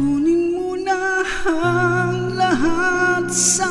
Kunin mo na ang lahat sa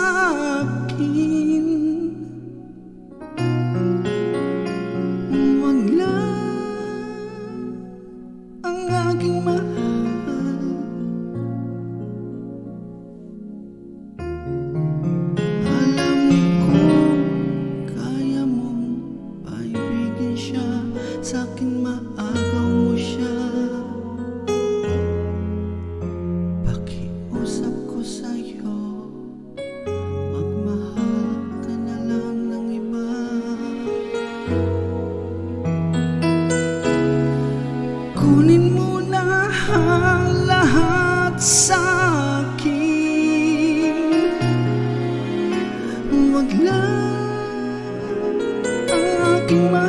lahat sa akin. Huwag lang aking mahal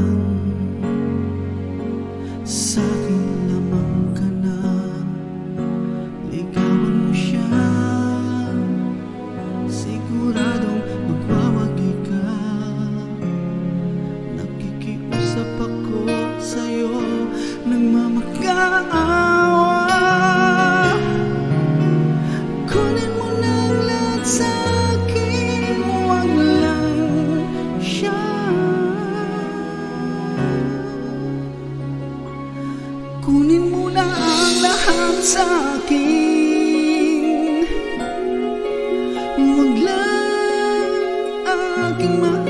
Kunin mo na ang lahat sa akin. Huwag lang aking mahal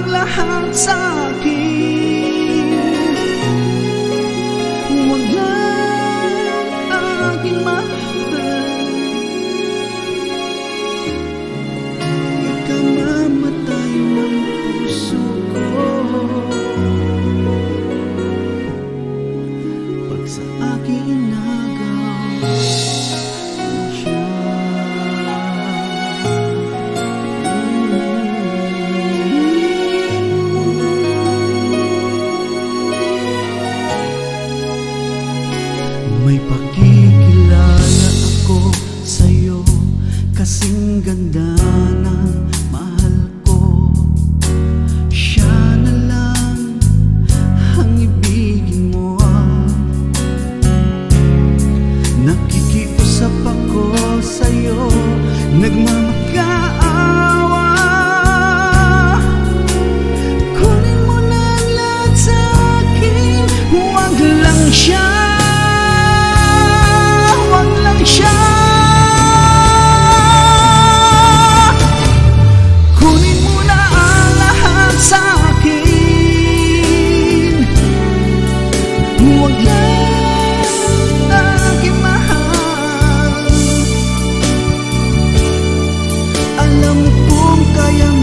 Anglahansa kasing ganda. kaya